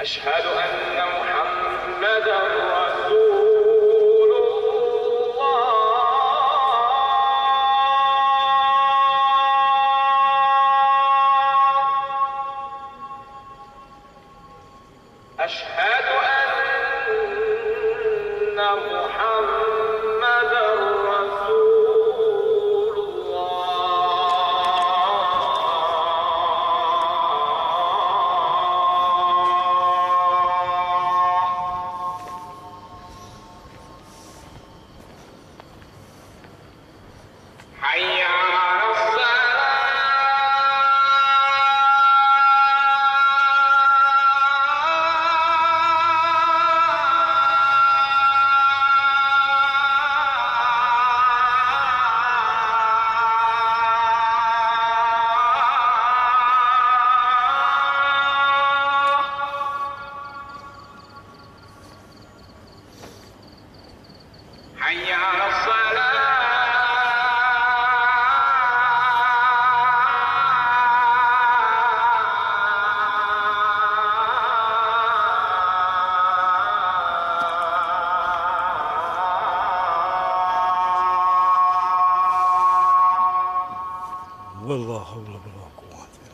أشهد أن والله حول ولا قوة إلا